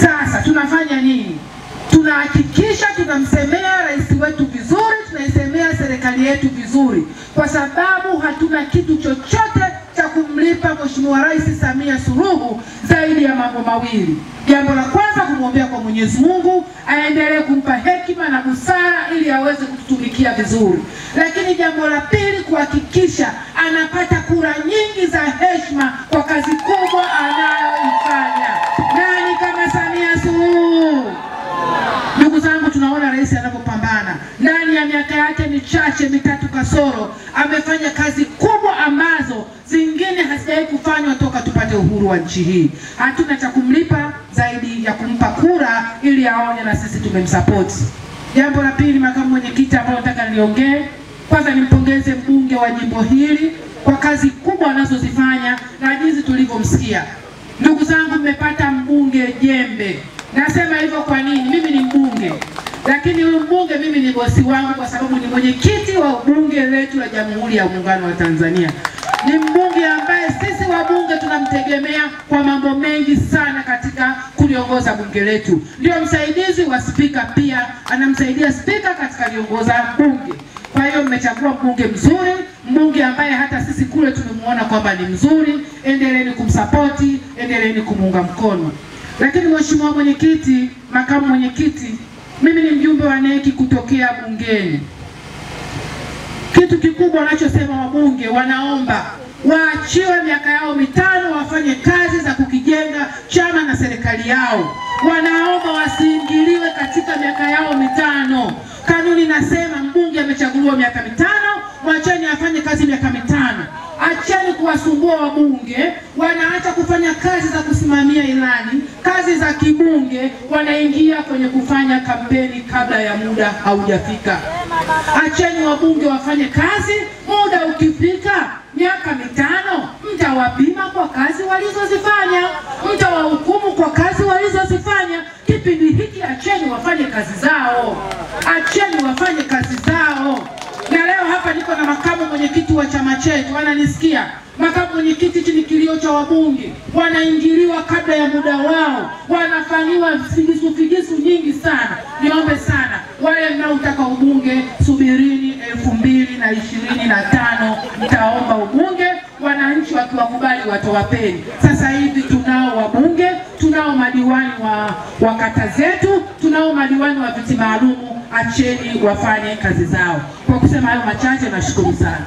Sasa tunafanya nini? Tunahakikisha tunamsemea rais wetu vizuri, tunaisemea serikali yetu vizuri, kwa sababu hatuna kitu chochote cha kumlipa Mheshimiwa Rais Samia Suluhu zaidi ya mambo mawili. Jambo la kwanza kumwombea kwa Mwenyezi Mungu aendelee kumpa hekima na busara ili aweze kututumikia vizuri, lakini jambo la pili kuhakikisha anapata tunaona rais anavyopambana ndani ya miaka yake michache mitatu kasoro, amefanya kazi kubwa ambazo zingine hazijawahi kufanywa toka tupate uhuru wa nchi hii. Hatuna cha kumlipa zaidi ya kumpa kura ili aone na sisi tumemsapoti. Jambo la pili, makamu mwenyekiti, ambayo nataka niongee, kwanza nimpongeze mbunge wa jimbo hili kwa kazi kubwa anazozifanya na jinsi tulivyomsikia. Ndugu zangu, mmepata mbunge jembe. Nasema hivyo kwa nini? Mimi ni mbunge, lakini huyu mbunge mimi ni bosi wangu, kwa sababu ni mwenyekiti wa bunge letu la Jamhuri ya Muungano wa Tanzania. Ni mbunge ambaye sisi wabunge tunamtegemea kwa mambo mengi sana katika kuliongoza bunge letu. Ndio msaidizi wa spika, pia anamsaidia spika katika liongoza bunge. Kwa hiyo mmechagua mbunge mzuri, mbunge ambaye hata sisi kule tumemwona kwamba ni mzuri. Endeleeni kumsapoti, endeleeni kumuunga mkono. Lakini mheshimiwa mwenyekiti, makamu mwenyekiti, mimi ni mjumbe wa neki kutokea bungeni. Kitu kikubwa wanachosema wabunge, wanaomba waachiwe miaka yao mitano wafanye kazi za kukijenga chama na serikali yao. Wanaomba wasiingiliwe katika miaka yao mitano. Kanuni nasema mbunge amechaguliwa miaka mitano, mwacheni afanye kazi miaka mitano. Acheni kuwasumbua wabunge, wanaacha kufanya kazi za kusimamia ilani, kazi za kibunge, wanaingia kwenye kufanya kampeni kabla ya muda haujafika. Acheni wabunge wafanye kazi, muda ukifika, miaka mitano, mtawapima kwa kazi walizozifanya, mtawahukumu kwa kazi walizozifanya. Kipindi hiki acheni wafanye kazi zao, acheni wafanye kazi zao na leo hapa niko na makamu mwenyekiti wa chama chetu, wananisikia. Makamu mwenyekiti, hichi ni kilio cha wabunge, wanaingiliwa kabla ya muda wao, wanafanyiwa figisu nyingi sana. Niombe sana wale mnaotaka ubunge, subirini elfu mbili na ishirini na tano mtaomba ubunge, wananchi wakiwakubali watowapeni. Sasa hivi tunao wabunge, tunao madiwani wa, wa kata zetu, tunao madiwani wa viti maalumu. Acheni wafanye kazi zao. Kwa kusema hayo machache, nashukuru sana.